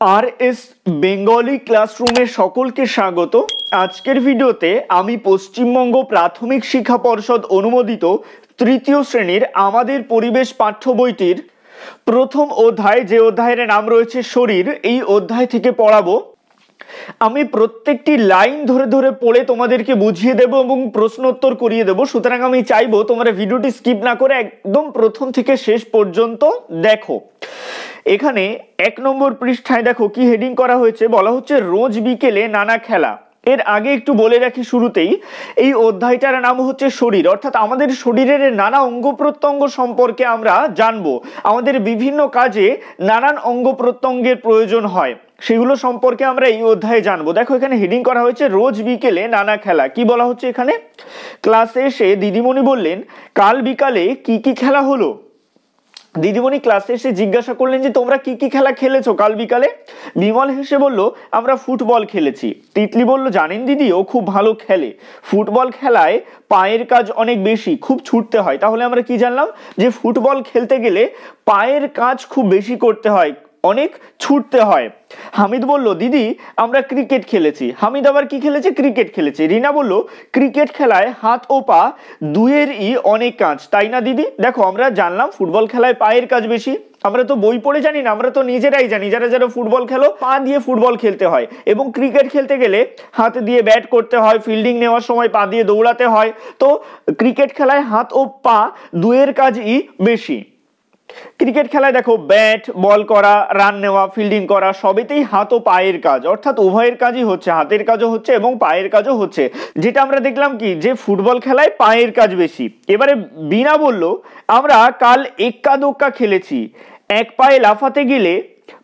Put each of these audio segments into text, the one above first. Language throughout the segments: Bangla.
আর এস বেঙ্গলি ক্লাসরুমে সকলকে স্বাগত। আজকের ভিডিওতে আমি পশ্চিমবঙ্গ প্রাথমিক শিক্ষা পর্ষদ অনুমোদিত তৃতীয় শ্রেণির আমাদের পরিবেশ পাঠ্য বইটির প্রথম অধ্যায় যে অধ্যায়ের নাম রয়েছে শরীর, এই অধ্যায় থেকে পড়াবো। আমি প্রত্যেকটি লাইন ধরে ধরে পড়ে তোমাদেরকে বুঝিয়ে দেব এবং প্রশ্নোত্তর করিয়ে দেব। সুতরাং আমি চাইব তোমরা ভিডিওটি স্কিপ না করে একদম প্রথম থেকে শেষ পর্যন্ত দেখো। এখানে এক নম্বর পৃষ্ঠায় দেখো কি হেডিং করা হয়েছে। বলা হচ্ছে, রোজ বিকেলে নানা খেলা। এর আগে একটু বলে রাখি শুরুতেই, এই অধ্যায়টার নাম হচ্ছে শরীর। অর্থাৎ আমাদের শরীরের নানা অঙ্গ প্রত্যঙ্গ সম্পর্কে আমরা জানব। আমাদের বিভিন্ন কাজে নানান অঙ্গ প্রত্যঙ্গের প্রয়োজন হয়। সেগুলো সম্পর্কে আমরা এই অধ্যায়ে জানব। দেখো, এখানে হেডিং করা হয়েছে, রোজ বিকেলে নানা খেলা। কি বলা হচ্ছে এখানে? ক্লাসে এসে দিদিমণি বললেন, কাল বিকালে কি কি খেলা হলো? দিদিমণি ক্লাসে এসে জিজ্ঞাসা করলেন যে, তোমরা কি কি খেলা খেলেছো কাল বিকালে? বিমল হেসে বলল, আমরা ফুটবল খেলেছি। তিতলি বলল, জানেন দিদি, ও খুব ভালো খেলে। ফুটবল খেলায় পায়ের কাজ অনেক বেশি, খুব ছুটতে হয়। তাহলে আমরা কি জানলাম? যে ফুটবল খেলতে গেলে পায়ের কাজ খুব বেশি করতে হয়। অনেক ছুটতে হয়। হামিদ বলল, দিদি, আমরা ক্রিকেট খেলেছি। হামিদ আবার কি খেলেছে? ক্রিকেট খেলেছে। রিনা বলল, ক্রিকেট খেলায় হাত ও পা দুয়েরই অনেক কাজ, তাই না দিদি? দেখো, আমরা জানলাম ফুটবল খেলায় পায়ের কাজ বেশি। আমরা তো বই পড়ে জানি না, আমরা তো নিজেরাই জানি, যারা যারা ফুটবল খেলো, পা দিয়ে ফুটবল খেলতে হয়। এবং ক্রিকেট খেলতে গেলে হাত দিয়ে ব্যাট করতে হয়, ফিল্ডিং নেওয়ার সময় পা দিয়ে দৌড়াতে হয়। তো ক্রিকেট খেলায় হাত ও পা দুয়ের কাজই বেশি। ক্রিকেট খেলায় দেখো ব্যাট বল করা রান নেওয়া ফিল্ডিং করা, সবেতেই হাত ও পায়ের কাজ। অর্থাৎ উভয়ের কাজই হচ্ছে, হাতের কাজও হচ্ছে এবং পায়ের কাজও হচ্ছে। যেটা আমরা দেখলাম কি, যে ফুটবল খেলায় পায়ের কাজ বেশি। এবারে বিনা বলল, আমরা কাল এক্কা দোক্কা খেলেছি। এক পায়ে লাফাতে গেলে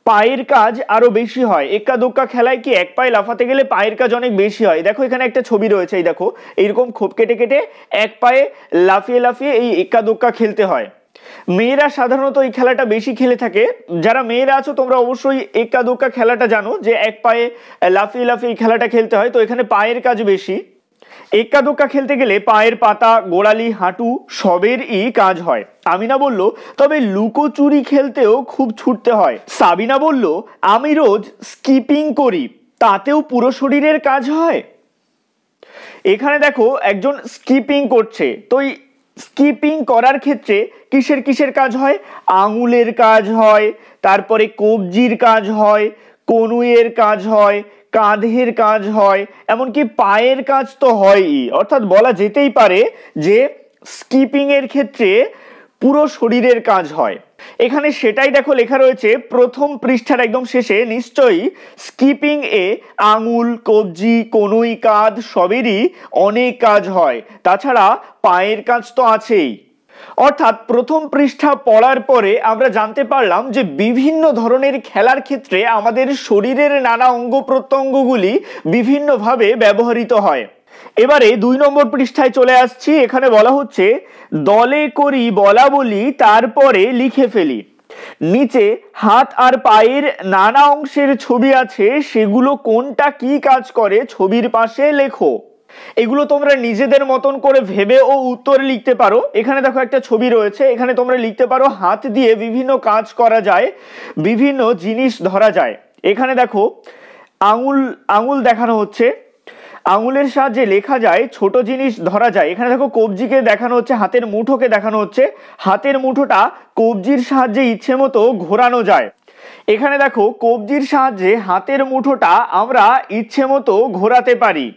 পায়ের কাজ আরও বেশি হয়। এক্কা দোক্কা খেলায় কি এক পায়ে লাফাতে গেলে পায়ের কাজ অনেক বেশি হয়? দেখো, এখানে একটা ছবি রয়েছে, এই দেখো। এইরকম খোপ কেটে কেটে এক পায়ে লাফিয়ে লাফিয়ে এই এক্কা দোক্কা খেলতে হয়। মেয়েরা সাধারণত এই খেলাটা বেশি খেলে থাকে। যারা মেয়েরা আছো, তোমরা অবশ্যই এক্কা দোক্কা খেলাটা জানো, যে এক পায়ে লাফিয়ে লাফিয়ে এই খেলাটা খেলতে হয়। তো এখানে পায়ের কাজ বেশি। এক্কা দোক্কা খেলতে গেলে পায়ের পাতা, গোড়ালি, হাঁটু সবেরই কাজ হয়। আমিনা বলল, তবে লুকোচুরি খেলতেও খুব ছুটতে হয়। সাবিনা বলল, আমি রোজ স্কিপিং করি, তাতেও পুরো শরীরের কাজ হয়? এখানে দেখো, একজন স্কিপিং করছে। তো স্কিপিং করার ক্ষেত্রে কিসের কিসের কাজ হয়? আঙুলের কাজ হয়, তারপরে কবজির কাজ হয় কনুয়ের কাজ হয়, কাঁধের কাজ হয়, এমনকি পায়ের কাজ তো হয়ই। অর্থাৎ বলা যেতেই পারে যে স্কিপিং এর ক্ষেত্রে পুরো শরীরের কাজ হয়। এখানে সেটাই দেখো লেখা রয়েছে, প্রথম পৃষ্ঠার একদম শেষে নিশ্চয়ই স্কিপিং এ আঙুল, কবজি, কনুই, কাঁধ সবেরই অনেক কাজ হয়। তাছাড়া পায়ের কাজ তো আছেই। অর্থাৎ প্রথম পৃষ্ঠা পড়ার পরে আমরা জানতে পারলাম যে বিভিন্ন ধরনের খেলার ক্ষেত্রে আমাদের শরীরের নানা অঙ্গ প্রত্যঙ্গগুলি বিভিন্নভাবে ব্যবহৃত হয়। এবারে দুই নম্বর পৃষ্ঠায় চলে আসছি। এখানে বলা হচ্ছে, দলে করি বলা বলি, তারপরে লিখে ফেলি। নিচে, হাত আর পায়ের নানা অংশের ছবি আছে, সেগুলো কোনটা কি কাজ করে, ছবির পাশে লেখো। এগুলো তোমরা নিজেদের মতন করে ভেবে ও উত্তর লিখতে পারো। এখানে দেখো একটা ছবি রয়েছে, এখানে তোমরা লিখতে পারো, হাত দিয়ে বিভিন্ন কাজ করা যায়, বিভিন্ন জিনিস ধরা যায়। এখানে দেখো, আঙুল আঙুল দেখানো হচ্ছে। আঙুলের সাহায্যে লেখা যায়, ছোট জিনিস ধরা যায়। এখানে দেখো, কবজিকে দেখানো হচ্ছে, হাতের মুঠোকে দেখানো হচ্ছে। হাতের মুঠোটা কবজির সাহায্যে ইচ্ছে মতো ঘোরানো যায়। এখানে দেখো, কবজির সাহায্যে হাতের মুঠোটা আমরা ইচ্ছে মতো ঘোরাতে পারি।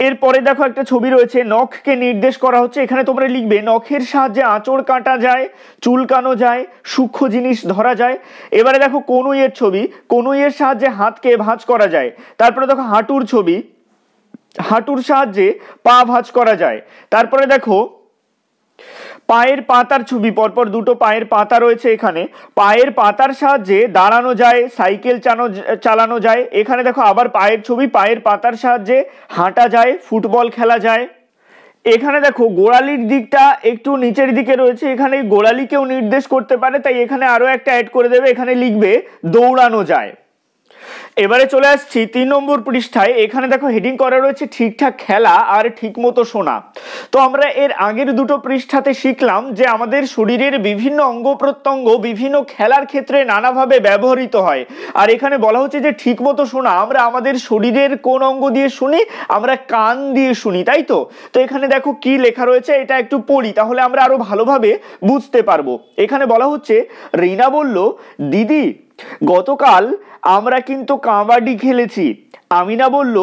এরপরে দেখো একটা ছবি রয়েছে, নখকে নির্দেশ করা হচ্ছে। এখানে তোমরা লিখবে, নখের সাহায্যে আঁচড় কাটা যায়, চুলকানো যায়, সূক্ষ্ম জিনিস ধরা যায়। এবারে দেখো কনুইয়ের ছবি, কনুইয়ের সাহায্যে হাতকে ভাঁজ করা যায়। তারপরে দেখো হাঁটুর ছবি, হাঁটুর সাহায্যে পা ভাঁজ করা যায়। তারপরে দেখো পায়ের পাতার ছবি, পরপর দুটো পায়ের পাতা রয়েছে এখানে। পায়ের পাতার সাহায্যে দাঁড়ানো যায়, সাইকেল চানো চালানো যায়। এখানে দেখো আবার পায়ের ছবি, পায়ের পাতার সাহায্যে হাঁটা যায়, ফুটবল খেলা যায়। এখানে দেখো গোড়ালির দিকটা একটু নিচের দিকে রয়েছে। এখানে গোড়ালিকেও নির্দেশ করতে পারে, তাই এখানে আরও একটা অ্যাড করে দেবে। এখানে লিখবে, দৌড়ানো যায়। এবারে চলে আসছি তিন নম্বর পৃষ্ঠায়। এখানে দেখো হেডিং করা রয়েছে ঠিকঠাক খেলা আর ঠিকমতো শোনা। তো আমরা এর আগের দুটো পৃষ্ঠাতে শিখলাম যে আমাদের শরীরের বিভিন্ন অঙ্গ প্রত্যঙ্গ বিভিন্ন খেলার ক্ষেত্রে নানাভাবে ব্যবহৃত হয়। আর এখানে বলা হচ্ছে যে ঠিকমতো শোনা, আমরা আমাদের শরীরের কোন অঙ্গ দিয়ে শুনি, আমরা কান দিয়ে শুনি, তাই তো? তো এখানে দেখো কি লেখা রয়েছে, এটা একটু পড়ি, তাহলে আমরা আরও ভালোভাবে বুঝতে পারব। এখানে বলা হচ্ছে, রিনা বলল, দিদি গতকাল আমরা কিন্তু কাবাডি খেলেছি। আমিনা বলল,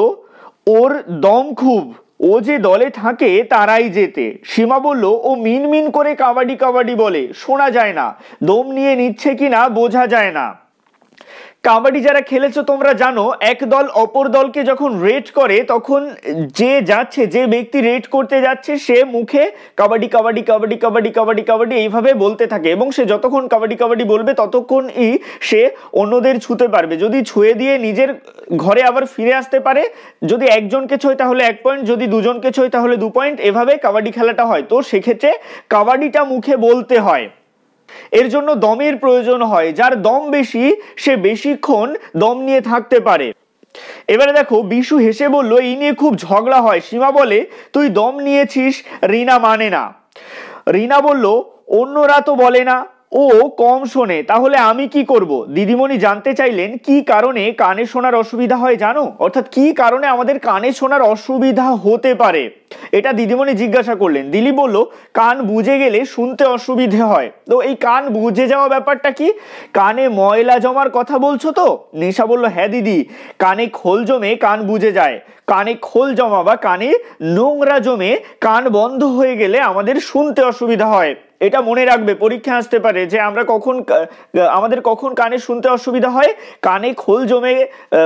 ওর দম খুব। ও যে দলে থাকে, তারাই যেতে সীমা বলল, ও মিন মিন করে কাবাডি কাবাডি বলে। শোনা যায় না। দম নিয়ে নিচ্ছে কিনা, বোঝা যায় না। কাবাডি যারা খেলেছো, তোমরা জানো, এক দল অপর দলকে যখন রেট করে, তখন যে যাচ্ছে, যে ব্যক্তি রেট করতে যাচ্ছে, সে মুখে কাবাডি কাবাডি কাবাডি কাবাডি কাবাডি কাবাডি এইভাবে বলতে থাকে এবং সে যতক্ষণ কাবাডি কাবাডি বলবে, ততক্ষণই সে অন্যদের ছুতে পারবে। যদি ছুঁয়ে দিয়ে নিজের ঘরে আবার ফিরে আসতে পারে, যদি একজনকে ছয়, তাহলে এক পয়েন্ট যদি দুজনকে ছয়, তাহলে দু পয়েন্ট এভাবে কাবাডি খেলাটা হয়। তো সেক্ষেত্রে কাবাডিটা মুখে বলতে হয়। এর জন্য দমের প্রয়োজন হয়, যার দম বেশি, সে বেশিক্ষণ দম নিয়ে থাকতে পারে। এবারে দেখো, বিশু হেসে বলল, এই নিয়ে খুব ঝগড়া হয়। সীমা বলে, তুই দম নিয়েছিস, রিনা মানে না। রিনা বলল, অন্যরা তো বলে না। ও কম শোনে, তাহলে আমি কি করব? দিদিমণি জানতে চাইলেন, কি কারণে কানে শোনার অসুবিধা হয় জানো? অর্থাৎ কি কারণে আমাদের কানে শোনার অসুবিধা হতে পারে? এটা দিদিমণি জিজ্ঞাসা করলেন। দিলি বলল, কান বুঝে গেলে শুনতে অসুবিধে হয়। তো এই কান বুঝে যাওয়া ব্যাপারটা কি? কানে ময়লা জমার কথা বলছো তো? নিশা বলল হ্যাঁ দিদি, কানে খোল জমে কান বুঝে যায়। কানে খোল জমা বা কানে নোংরা জমে কান বন্ধ হয়ে গেলে আমাদের শুনতে অসুবিধা হয়। এটা মনে রাখবে, পরীক্ষা আসতে পারে যে আমরা কখন আমাদের কখন কানে শুনতে অসুবিধা হয়, কানে খোল জমে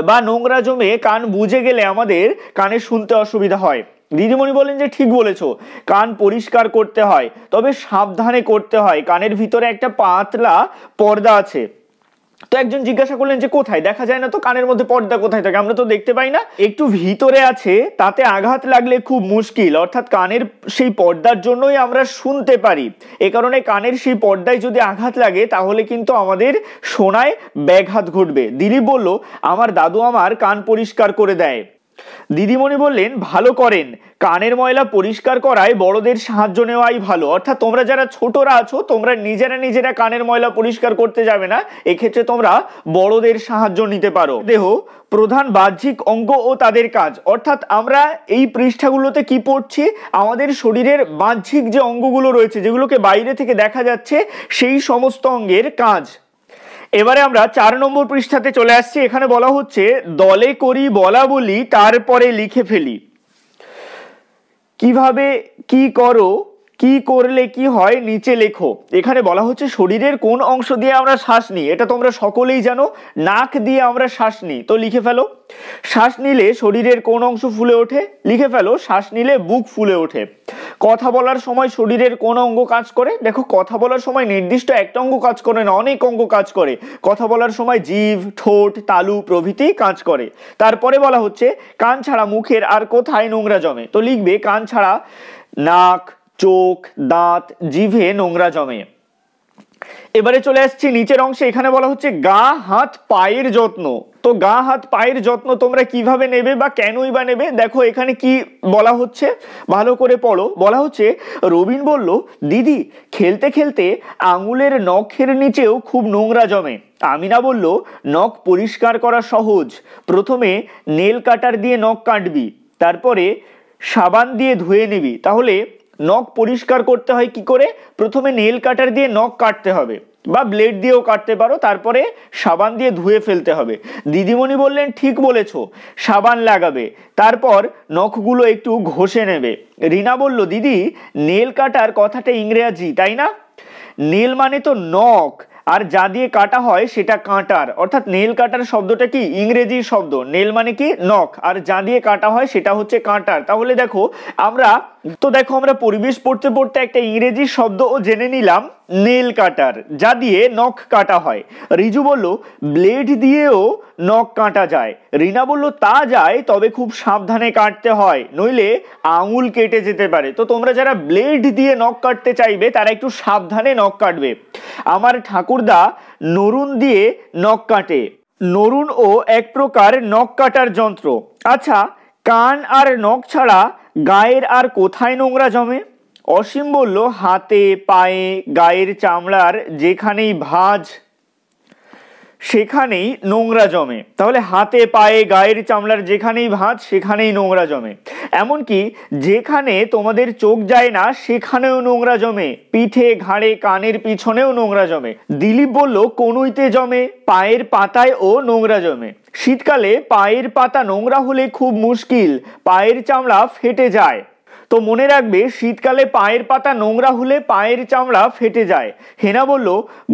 বা নোংরা জমে কান বুঝে গেলে আমাদের কানে শুনতে অসুবিধা হয়। দিদিমণি বলেন যে ঠিক বলেছ, কান পরিষ্কার করতে হয়, তবে সাবধানে করতে হয়, কানের ভিতরে একটা পাতলা পর্দা আছে। তো একজন জিজ্ঞাসা করলেন যে কোথায়? দেখা যায় না তো কানের মধ্যে পর্দা কোথায় থাকে? আমরা তো দেখতে পাই না। একটু ভিতরে আছে, তাতে আঘাত লাগলে খুব মুশকিল। অর্থাৎ কানের সেই পর্দার জন্যই আমরা শুনতে পারি। এ কারণে কানের সেই পর্দায় যদি আঘাত লাগে, তাহলে কিন্তু আমাদের শোনায় ব্যাঘাত ঘটবে। দিলীপ বলল, আমার দাদু আমার কান পরিষ্কার করে দেয়। দিদিমণি বললেন, ভালো করেন। কানের ময়লা পরিষ্কার করায় বড়দের সাহায্য নেওয়াই ভালো। অর্থাৎ তোমরা যারা ছোটরা আছো, তোমরা নিজেরা নিজেরা কানের ময়লা পরিষ্কার করতে যাবে না। এক্ষেত্রে তোমরা বড়দের সাহায্য নিতে পারো। দেহ, প্রধান বাহ্যিক অঙ্গ ও তাদের কাজ। অর্থাৎ আমরা এই পৃষ্ঠাগুলোতে কি পড়ছি? আমাদের শরীরের বাহ্যিক যে অঙ্গগুলো রয়েছে, যেগুলোকে বাইরে থেকে দেখা যাচ্ছে, সেই সমস্ত অঙ্গের কাজ। এবারে আমরা চার নম্বর পৃষ্ঠাতে চলে আসছি। এখানে বলা হচ্ছে, দলে করি বলা বলি, তারপরে লিখে ফেলি। কীভাবে, কি করো কি করলে কি হয় নিচে লেখো। এখানে বলা হচ্ছে শরীরের কোন অংশ দিয়ে আমরা শ্বাস নিই, এটা তোমরা সকলেই জানো, নাক দিয়ে আমরা শ্বাস নিই। তো লিখে ফেলো, শ্বাস নিলে শরীরের কোন অংশ ফুলে ওঠে? লিখে ফেলো, শ্বাস নিলে বুক ফুলে ওঠে। কথা বলার সময় শরীরের কোন অঙ্গ কাজ করে? দেখো, কথা বলার সময় নির্দিষ্ট একটা অঙ্গ কাজ করে না, অনেক অঙ্গ কাজ করে। কথা বলার সময় জীব, ঠোঁট, তালু, প্রভৃতি কাজ করে। তারপরে বলা হচ্ছে, কান ছাড়া মুখের আর কোথায় নোংরা জমে? তো লিখবে, কান ছাড়া নাক চোখ, দাঁত, জিভে নোংরা জমে। এবারে চলে আসছি নিচের অংশে, এখানে বলা হচ্ছে গা, হাত, পায়ের যত্ন। তো গা, হাত, পায়ের যত্ন তোমরা কীভাবে নেবে বা কেনই বা নেবে? দেখো, এখানে কি বলা হচ্ছে? ভালো করে পড়ো। বলা হচ্ছে, রবিন বলল, দিদি, খেলতে খেলতে আঙুলের নখের নিচেও খুব নোংরা জমে। আমিনা বলল, নখ পরিষ্কার করা সহজ। প্রথমে নেল কাটার দিয়ে নখ কাটবি, তারপরে সাবান দিয়ে ধুয়ে নিবি। তাহলে নখ পরিষ্কার করতে হয় কি করে? প্রথমে নেল কাটার দিয়ে নখ কাটতে হবে বা ব্লেড দিয়েও কাটতে পারো, তারপরে সাবান দিয়ে ধুয়ে ফেলতে হবে। দিদিমণি বললেন, ঠিক বলেছ, সাবান লাগাবে। তারপর নখগুলো একটু ঘষে নেবে। রিনা বলল, দিদি নেল কাটার কথাটা ইংরেজি, তাই না? নেল মানে তো নখ, আর যা দিয়ে কাটা হয় সেটা কাঁটার। অর্থাৎ নেল কাটার শব্দটা কি? ইংরেজি শব্দ। নেল মানে কি? নখ, আর যা দিয়ে কাটা হয় সেটা হচ্ছে কাঁটার। তাহলে দেখো, আমরা তো দেখো আমরা পরিবেশ পড়তে পড়তে একটা ইংরেজি শব্দ ও জেনে নিলাম নেল কাটার যা দিয়ে নখ কাটা হয়। রিজু বলল ব্লেড দিয়েও নখ কাটা যায়। রিনা বলল, তা যায়, তবে খুব সাবধানে কাটতে হয়, নইলে আঙুল কেটে যেতে পারে। তো তোমরা যারা ব্লেড দিয়ে নখ কাটতে চাইবে, তারা একটু সাবধানে নখ কাটবে। আমার ঠাকুরদা নরুন দিয়ে নখ কাটে। নরুন ও এক প্রকার নখ কাটার যন্ত্র। আচ্ছা কান আর নখ ছাড়া গায়ের আর কোথায় নোংরা জমে? অসীম বলল, হাতে, পায়ে, গায়ের চামড়ার যেখানেই ভাঁজ, সেখানেই নোংরা জমে। তাহলে হাতে, পায়ে, গায়ের চামড়ার যেখানেই ভাঁজ, সেখানেই নোংরা জমে। এমনকি যেখানে তোমাদের চোখ যায় না, সেখানেও নোংরা জমে। পিঠে, ঘাড়ে, কানের পিছনেও নোংরা জমে। দিলীপ বলল, কনুইতে জমে, পায়ের পাতায় ও নোংরা জমে। শীতকালে পায়ের পাতা নোংরা হলে খুব মুশকিল পায়ের চামড়া ফেটে যায়। তো মনে রাখবে, শীতকালে পায়ের পাতা নোংরা হলে পায়ের চামড়া ফেটে যায়। হেনা বলল,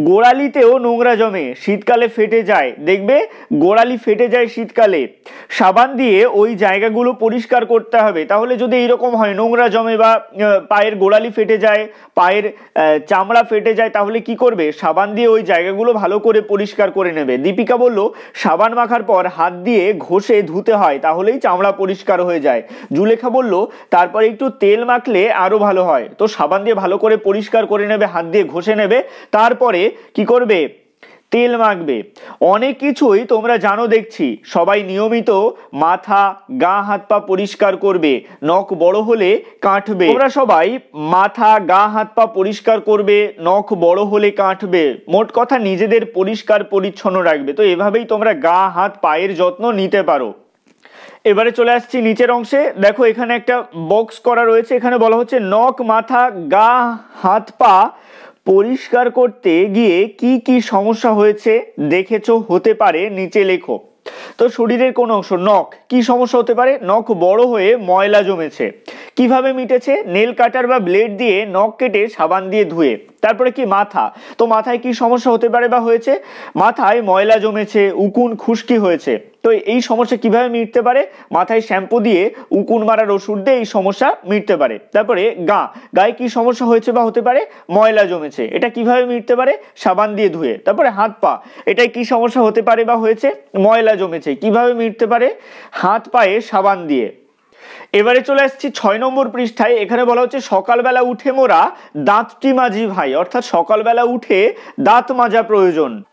গোড়ালিতেও নোংরা জমে, শীতকালে ফেটে যায়। দেখবে, গোড়ালি ফেটে যায় শীতকালে। সাবান দিয়ে ওই জায়গাগুলো পরিষ্কার করতে হবে। তাহলে যদি এইরকম হয়, নোংরা জমে বা পায়ের গোড়ালি ফেটে যায়, পায়ের চামড়া ফেটে যায়, তাহলে কি করবে? সাবান দিয়ে ওই জায়গাগুলো ভালো করে পরিষ্কার করে নেবে। দীপিকা বলল, সাবান মাখার পর হাত দিয়ে ঘষে ধুতে হয়, তাহলেই চামড়া পরিষ্কার হয়ে যায়। জুলেখা বলল তারপরে একটু তেল মাখলে আরও ভালো হয়। তো সাবান দিয়ে ভালো করে পরিষ্কার করে নেবে, হাত দিয়ে ঘষে নেবে, তারপরে কি করবে? তেল মাখবে। অনেক কিছুই তোমরা জানো দেখছি, সবাই নিয়মিত মাথা, গা, হাত পা পরিষ্কার করবে, নখ বড় হলে কাটবে। তোমরা সবাই মাথা, গা, হাত পা পরিষ্কার করবে, নখ বড় হলে কাটবে। মোট কথা নিজেদের পরিষ্কার পরিচ্ছন্ন রাখবে। তো এভাবেই তোমরা গা, হাত, পায়ের যত্ন নিতে পারো। এবারে চলে আসছি নিচের অংশে। দেখো, এখানে একটা বক্স করা রয়েছে। এখানে বলা হচ্ছে, নখ, মাথা, গা, হাত, পা পরিষ্কার করতে গিয়ে কি কি সমস্যা হয়েছে দেখেছ? হতে পারে। নিচে লেখো। তো শরীরের কোন অংশ, নখ। কি সমস্যা হতে পারে? নখ বড় হয়ে ময়লা জমেছে। কীভাবে মিটেছে? নেল কাটার বা ব্লেড দিয়ে নখ কেটে সাবান দিয়ে ধুয়ে। তারপরে কি মাথা? তো মাথায় কি সমস্যা হতে পারে বা হয়েছে? মাথায় ময়লা জমেছে, উকুন, খুশকি হয়েছে। তো এই সমস্যা কীভাবে মিটতে পারে? মাথায় শ্যাম্পু দিয়ে উকুন মারার ওষুধ দিয়ে এই সমস্যা মিটতে পারে। তারপরে গা। গায়ে কি সমস্যা হয়েছে বা হতে পারে? ময়লা জমেছে। এটা কীভাবে মিটতে পারে? সাবান দিয়ে ধুয়ে। তারপরে হাত পা। এটাই কি সমস্যা হতে পারে বা হয়েছে? ময়লা জমেছে। কীভাবে মিটতে পারে? হাত পায়ে সাবান দিয়ে। এবারে চলে আসছি ছয় নম্বর পৃষ্ঠায়। এখানে বলা হচ্ছে সকালবেলা উঠে মোরা দাঁতটি মাঝি ভাই। অর্থাৎ সকালবেলা উঠে দাঁত মাজা প্রয়োজন।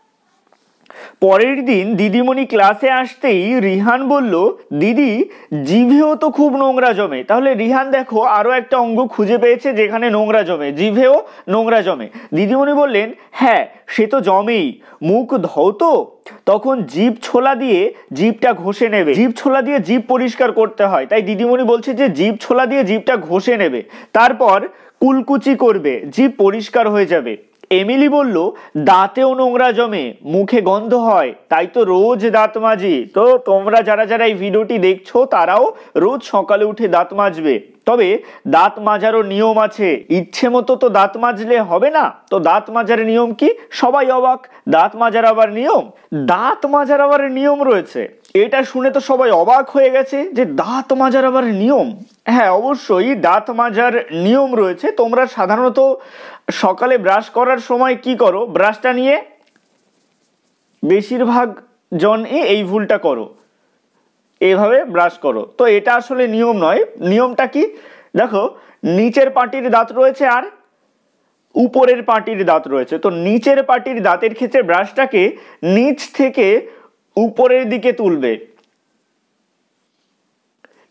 পরের দিন দিদিমণি ক্লাসে আসতেই রিহান বলল, দিদি, জিভেও তো খুব নোংরা জমে। তাহলে রিহান দেখো আরও একটা অঙ্গ খুঁজে পেয়েছে যেখানে নোংরা জমে। জিভেও নোংরা জমে। দিদিমণি বললেন হ্যাঁ সে তো জমেই। মুখ ধও তো। তখন জিভ ছোলা দিয়ে জিভটা ঘষে নেবে। জিভ ছোলা দিয়ে জিভ পরিষ্কার করতে হয়। তাই দিদিমণি বলছে যে, জিভ ছোলা দিয়ে জিভটা ঘষে নেবে। তারপর কুলকুচি করবে। জিভ পরিষ্কার হয়ে যাবে। এমিলি বলল, দাঁতেও নোংরা জমে, মুখে গন্ধ হয়, তাই তো রোজ দাঁত মাজি। তো তোমরা যারা যারা এই ভিডিওটি দেখছ, তারাও রোজ সকালে উঠে দাঁত মাজবে। তবে দাঁত মাজারও নিয়ম আছে। ইচ্ছে মতো তো দাঁত মাজলে হবে না। তো দাঁত মাজার নিয়ম কি? সবাই অবাক। দাঁত মাজার আবার নিয়ম? দাঁত মাজার আবার নিয়ম রয়েছে। এটা শুনে তো সবাই অবাক হয়ে গেছে যে দাঁত মাজার আবার নিয়ম? হ্যাঁ অবশ্যই দাঁত মাজার নিয়ম রয়েছে। তোমরা সাধারণত সকালে ব্রাশ করার সময় কি করো? ব্রাশটা নিয়ে বেশিরভাগ জন এই ভুলটা করো। এভাবে ব্রাশ করো। তো এটা আসলে নিয়ম নয়। নিয়মটা কি? দেখো, নিচের পাটির দাঁত রয়েছে আর উপরের পাটির দাঁত রয়েছে। তো নিচের পাটির দাঁতের ক্ষেত্রে ব্রাশটাকে নিচ থেকে উপরের দিকে তুলবে।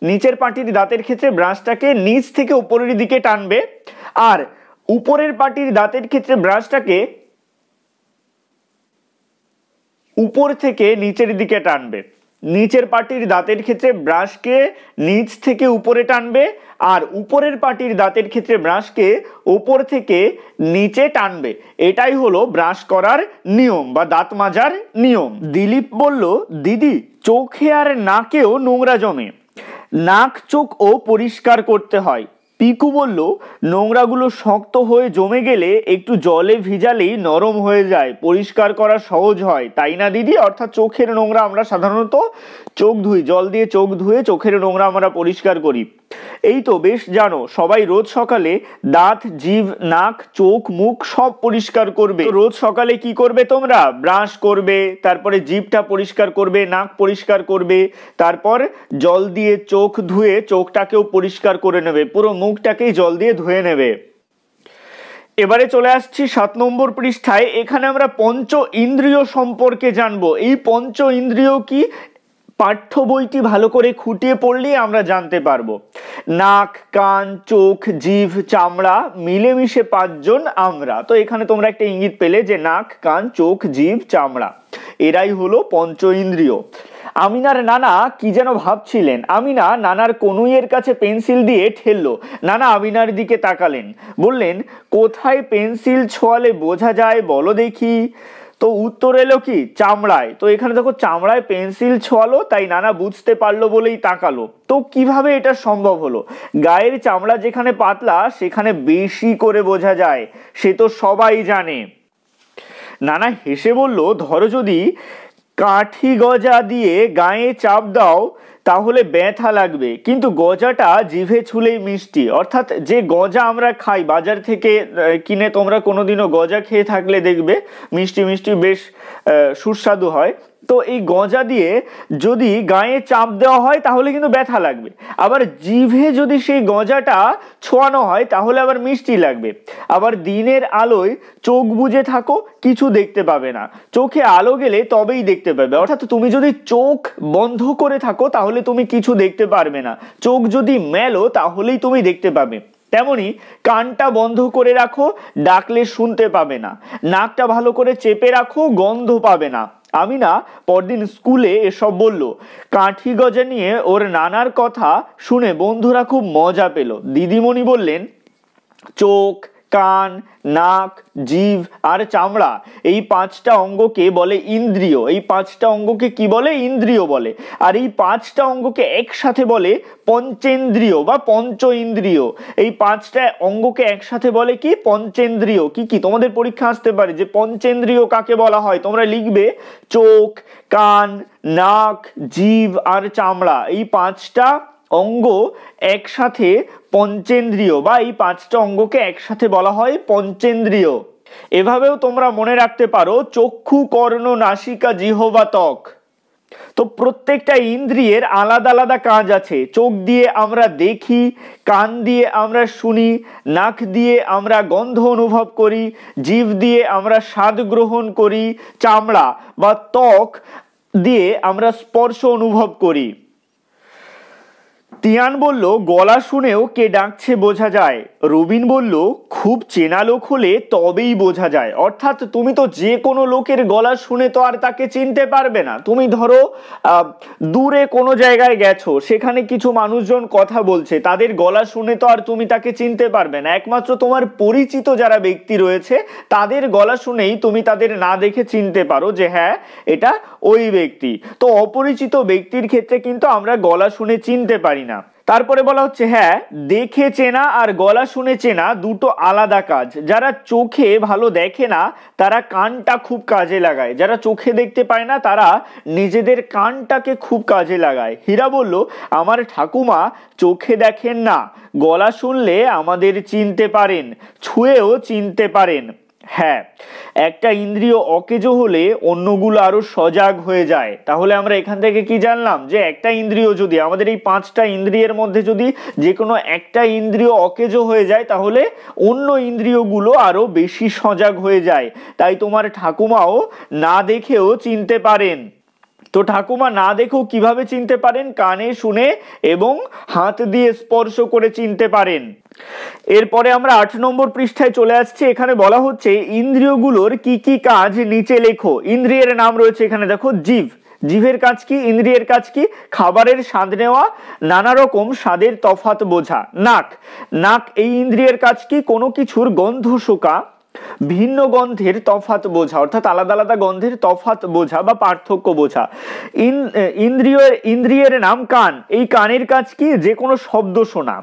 নিচের পাটির দাঁতের ক্ষেত্রে ব্রাশটাকে নিচ থেকে উপরের দিকে টানবে আর উপরের পাটির দাঁতের ক্ষেত্রে ব্রাশটাকে উপর থেকে নিচের দিকে টানবে। নিচের পাটির দাঁতের ক্ষেত্রে ব্রাশকে নিচ থেকে উপরে টানবে আর উপরের পাটির দাঁতের ক্ষেত্রে ব্রাশকে ওপর থেকে নিচে টানবে। এটাই হলো ব্রাশ করার নিয়ম বা দাঁত মাজার নিয়ম। দিলীপ বলল, দিদি, চোখে আর নাকেও নোংরা জমে। নাক চোখ ও পরিষ্কার করতে হয়। পিকু বলল, নোংরাগুলো শক্ত হয়ে জমে গেলে একটু জলে ভিজালেই নরম হয়ে যায়, পরিষ্কার করা সহজ হয়, তাই না দিদি? অর্থাৎ চোখের নোংরা আমরা সাধারণত চোখ ধুই, জল দিয়ে চোখ ধুয়ে চোখের নোংরা আমরা পরিষ্কার করি। এই তো বেশ জানো, সবাই রোজ সকালে দাঁত, জিভ, নাক, চোখ, মুখ সব পরিষ্কার করবে। রোজ সকালে কি করবে তোমরা? ব্রাশ করবে, তারপরে জিভটা পরিষ্কার করবে, নাক পরিষ্কার করবে, তারপর জল দিয়ে চোখ ধুয়ে চোখটাকেও পরিষ্কার করে নেবে, পুরো মুখটাকেই জল দিয়ে ধুয়ে নেবে। এবারে চলে আসছি সাত নম্বর পৃষ্ঠায়, এখানে আমরা পঞ্চ ইন্দ্রিয় সম্পর্কে জানব। এই পঞ্চ ইন্দ্রিয় কি? পাঠ্য বইটি ভালো করে খুঁটিয়ে পড়লেই আমরা জানতে পারব। নাক, কান, চোখ, জিভ, চামড়া, মিলেমিশে পাঁচজন আমরা। তো এখানে তোমরা একটা ইঙ্গিত পেলে যে নাক, কান, চোখ, জিভ, চামড়া। এরাই হলো পঞ্চ ইন্দ্রিয়। আমিনার নানা কি যেন ভাবছিলেন। আমিনা নানার কনুইয়ের কাছে পেন্সিল দিয়ে ঠেললো। নানা আমিনার দিকে তাকালেন। বললেন, কোথায় পেন্সিল ছোয়ালে বোঝা যায় বলো দেখি। তো উত্তর এলো কি? চামড়ায়। তো এখানে দেখো, চামড়ায় পেন্সিল ছোয়ালো, তাই নানা বুঝতে পারল বলেই তাকালো। তো কীভাবে এটা সম্ভব হলো? গায়ের চামড়া যেখানে পাতলা, সেখানে বেশি করে বোঝা যায়। সে তো সবাই জানে। নানা হেসে বলল, ধরো যদি কাঠি গজা দিয়ে গায়ে চাপ দাও তাহলে ব্যথা লাগবে। কিন্তু গজাটা জিভে ছুলেই মিষ্টি। অর্থাৎ যে গজা আমরা খাই, বাজার থেকে কিনে তোমরা কোনোদিনও গজা খেয়ে থাকলে দেখবে মিষ্টি মিষ্টি বেশ সুস্বাদু হয়। তো এই গজা দিয়ে যদি গায়ে চাপ দেওয়া হয়, তাহলে কিন্তু ব্যথা লাগবে। আবার জিভে যদি সেই গজাটা ছোঁয়ানো হয়, তাহলে আবার মিষ্টি লাগবে। আবার দিনের আলোয় চোখ বুঝে থাকো, কিছু দেখতে পাবে না। চোখে আলো গেলে তবেই দেখতে পাবে। অর্থাৎ তুমি যদি চোখ বন্ধ করে থাকো, তাহলে তুমি কিছু দেখতে পারবে না। চোখ যদি মেলো, তাহলেই তুমি দেখতে পাবে। তেমনি কানটা বন্ধ করে রাখো, ডাকলে শুনতে পাবে না। নাকটা ভালো করে চেপে রাখো, গন্ধ পাবে না। আমি না পরদিন স্কুলে এসব বলল, কাঠি গজা নিয়ে ওর নানার কথা শুনে বন্ধুরা খুব মজা পেল। দিদিমণি বললেন, চোখ কান, নাক, জিভ আর চামড়া। এই পাঁচটা অঙ্গকে বলে ইন্দ্রিয়। এই পাঁচটা অঙ্গকে কি বলে? ইন্দ্রিয় বলে। আর এই পাঁচটা অঙ্গকে একসাথে বলে পঞ্চেন্দ্রিয় বা পঞ্চ ইন্দ্রিয় এই পাঁচটা অঙ্গকে একসাথে বলে কি? পঞ্চেন্দ্রিয়। কি কি? তোমাদের পরীক্ষা আসতে পারে যে পঞ্চেন্দ্রিয় কাকে বলা হয়? তোমরা লিখবে চোখ, কান, নাক, জিভ আর চামড়া। এই পাঁচটা অঙ্গ একসাথে পঞ্চেন্দ্রিয় বা এই পাঁচটা অঙ্গকে একসাথে বলা হয় পঞ্চেন্দ্রিয়। এভাবেও তোমরা মনে রাখতে পারো, চক্ষু, কর্ণ, নাসিকা, জিহবা, ত্বক। তো প্রত্যেকটা ইন্দ্রিয়ের আলাদা আলাদা কাজ আছে। চোখ দিয়ে আমরা দেখি, কান দিয়ে আমরা শুনি, নাক দিয়ে আমরা গন্ধ অনুভব করি জীব দিয়ে আমরা স্বাদ গ্রহণ করি, চামড়া বা ত্বক দিয়ে আমরা স্পর্শ অনুভব করি। তিয়ান বলল, গলা শুনেও কে ডাকছে বোঝা যায়। রবিন বলল, খুব চেনা লোক হলে তবেই বোঝা যায়। অর্থাৎ তুমি তো যে কোনো লোকের গলা শুনে তো আর তাকে চিনতে পারবে না। তুমি ধরো দূরে কোনো জায়গায় গেছো, সেখানে কিছু মানুষজন কথা বলছে, তাদের গলা শুনে তো আর তুমি তাকে চিনতে পারবে না। একমাত্র তোমার পরিচিত যারা ব্যক্তি রয়েছে, তাদের গলা শুনেই তুমি তাদের না দেখে চিনতে পারো যে হ্যাঁ এটা ওই ব্যক্তি। তো অপরিচিত ব্যক্তির ক্ষেত্রে কিন্তু আমরা গলা শুনে চিনতে পারি না। তারপরে বলা হচ্ছে হ্যাঁ দেখে চেনা আর গলা শুনে চেনা দুটো আলাদা কাজ। যারা চোখে ভালো দেখে না, তারা কানটা খুব কাজে লাগায়। যারা চোখে দেখতে পায় না, তারা নিজেদের কানটাকে খুব কাজে লাগায়। হীরা বলল, আমার ঠাকুমা চোখে দেখেন না, গলা শুনলে আমাদের চিনতে পারেন, ছুঁয়েও চিনতে পারেন। হ্যাঁ একটা ইন্দ্রিয় অকেজো হলে অন্যগুলো আরও সজাগ হয়ে যায়। তাহলে আমরা এখান থেকে কি জানলাম? যে একটা ইন্দ্রিয় যদি, আমাদের এই পাঁচটা ইন্দ্রিয়ের মধ্যে যদি যে কোনো একটা ইন্দ্রিয় অকেজো হয়ে যায়, তাহলে অন্য ইন্দ্রিয়গুলো আরও বেশি সজাগ হয়ে যায়। তাই তোমার ঠাকুমাও না দেখেও চিনতে পারেন। তো ঠাকুমা না দেখেও কীভাবে চিনতে পারেন? কানে, শুনে এবং হাত দিয়ে স্পর্শ করে চিনতে পারেন। এরপরে আমরা আট নম্বর পৃষ্ঠায় চলে আসছি। এখানে বলা হচ্ছে, ইন্দ্রিয়গুলোর কি কি কাজ নিচে লেখো। ইন্দ্রিয়ের নাম রয়েছে এখানে দেখো, জীব। জিভের কাজ কি? ইন্দ্রিয়ের কাজ কি? খাবারের স্বাদ নেওয়া, নানা রকম স্বাদের তফাত বোঝা। নাক। নাক এই ইন্দ্রিয়ের কাজ কি? কোনো কিছুর গন্ধ শোকা, ভিন্ন গন্ধের তফাত বোঝা, অর্থাৎ আলাদা আলাদা গন্ধের তফাত বোঝা বা পার্থক্য বোঝা। ইন্দ্রিয় ইন্দ্রিয়ের নাম কান। এই কানের কাজ কি? যে কোনো শব্দ শোনা।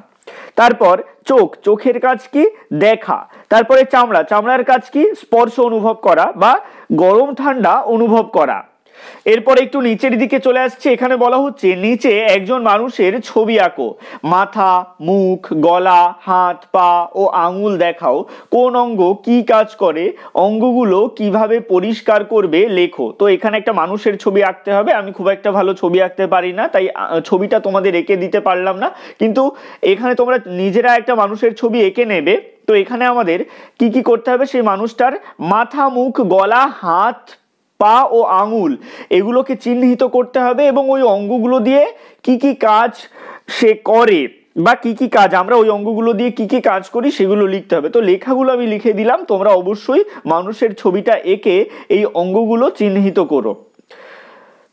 তারপর চোখ, চোখের কাজ কি? দেখা। তারপরে চামড়া, চামড়ার কাজ কি? স্পর্শ অনুভব করা বা গরম ঠান্ডা অনুভব করা। এরপর একটু নিচের দিকে চলে আসছে। এখানে বলা হচ্ছে, নিচে একজন মানুষের ছবি আঁকো। মাথা, মুখ, গলা, হাত, পা ও আঙুল দেখাও। কোন অঙ্গ কি কাজ করে, অঙ্গগুলো কীভাবে পরিষ্কার করবে লেখো। তো এখানে একটা মানুষের ছবি আঁকতে হবে। আমি খুব একটা ভালো ছবি আঁকতে পারি না, তাই ছবিটা তোমাদের এঁকে দিতে পারলাম না। কিন্তু এখানে তোমরা নিজেরা একটা মানুষের ছবি এঁকে নেবে। তো এখানে আমাদের কি কি করতে হবে? সেই মানুষটার মাথা, মুখ, গলা, হাত পা ও আঙুল, এগুলোকে চিহ্নিত করতে হবে এবং ওই অঙ্গগুলো দিয়ে কি কি কাজ সে করে বা কি কি কাজ, আমরা ওই অঙ্গগুলো দিয়ে কি কি কাজ করি সেগুলো লিখতে হবে। তো লেখাগুলো আমি লিখে দিলাম, তোমরা অবশ্যই মানুষের ছবিটা এঁকে এই অঙ্গগুলো চিহ্নিত করো।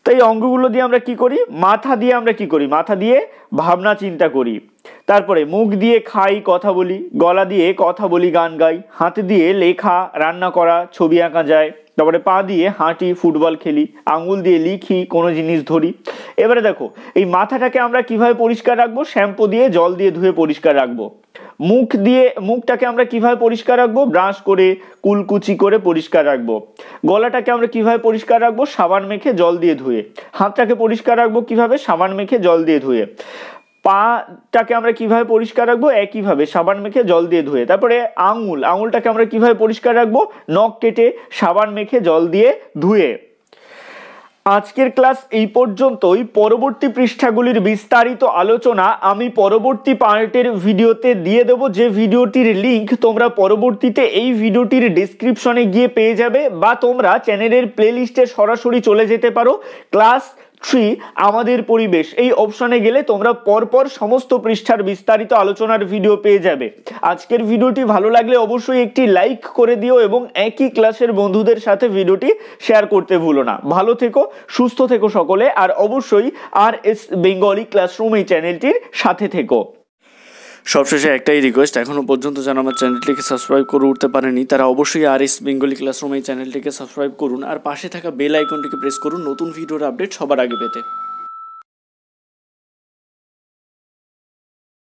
তো এই অঙ্গগুলো দিয়ে আমরা কি করি? মাথা দিয়ে আমরা কি করি? মাথা দিয়ে ভাবনা চিন্তা করি। তারপরে মুখ দিয়ে খাই, কথা বলি, গলা দিয়ে কথা বলি, গান গাই, হাত দিয়ে লেখা, রান্না করা, ছবি আঁকা যায়, তারপরে পা দিয়ে হাঁটি, ফুটবল খেলি, আঙুল দিয়ে লিখি, কোনো জিনিস ধরি। এবারে দেখো, এই মাথাটাকে আমরা কীভাবে পরিষ্কার রাখব? শ্যাম্পু দিয়ে, জল দিয়ে ধুয়ে পরিষ্কার রাখব। মুখ দিয়ে, মুখটাকে আমরা কীভাবে পরিষ্কার রাখব? ব্রাশ করে, কুলকুচি করে পরিষ্কার রাখব। গলাটাকে আমরা কীভাবে পরিষ্কার রাখব? সাবান মেখে জল দিয়ে ধুয়ে। হাতটাকে পরিষ্কার রাখব কীভাবে? সাবান মেখে জল দিয়ে ধুয়ে। পাটাকে আমরা কীভাবে পরিষ্কার রাখব? একইভাবে সাবান মেখে জল দিয়ে ধুয়ে। তারপরে আঙুল, আঙুলটাকে আমরা কীভাবে পরিষ্কার রাখব? নখ কেটে সাবান মেখে জল দিয়ে ধুয়ে। আজকের ক্লাস এই পর্যন্তই। পরবর্তী পৃষ্ঠাগুলির বিস্তারিত আলোচনা আমি পরবর্তী পার্টের ভিডিওতে দিয়ে দেব। যে ভিডিওটির লিঙ্ক তোমরা পরবর্তীতে এই ভিডিওটির ডিসক্রিপশনে গিয়ে পেয়ে যাবে বা তোমরা চ্যানেলের প্লেলিস্টে সরাসরি চলে যেতে পারো। ক্লাস থ্রি আমাদের পরিবেশ। এই অপশনে গেলে তোমরা পরপর সমস্ত পৃষ্ঠার বিস্তারিত আলোচনার ভিডিও পেয়ে যাবে। আজকের ভিডিওটি ভালো লাগলে অবশ্যই একটি লাইক করে দিও এবং একই ক্লাসের বন্ধুদের সাথে ভিডিওটি শেয়ার করতে ভুলো না। ভালো থেকো, সুস্থ থেকো সকলে, আর অবশ্যই আর এস বেঙ্গলি ক্লাসরুম এই চ্যানেলটির সাথে থেকো। সবশেষে একটাই রিকোয়েস্ট এখনও পর্যন্ত যেন আমার চ্যানেলটিকে সাবস্ক্রাইব করে উঠতে পারেনি, তারা অবশ্যই আর এস বেঙ্গলি ক্লাসরুম এই চ্যানেলটিকে সাবস্ক্রাইব করুন আর পাশে থাকা বেল আইকনটিকে প্রেস করুন, নতুন ভিডিওর আপডেট সবার আগে পেতে।